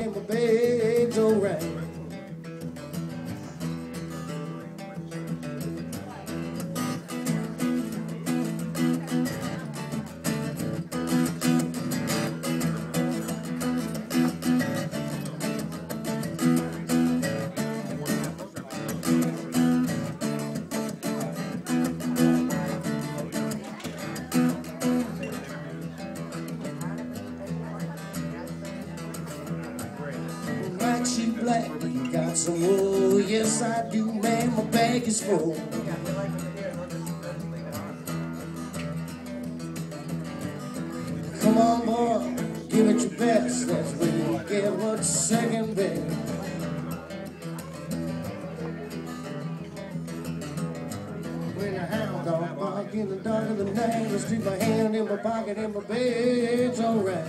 in my bed's Black you got some wool. Yes, I do, man. My bag is full. Come on, boy, give it your best. That's when you get what's second best. When the hound dog bark in the dark of the night, I stick my hand in my pocket and my bed's alright.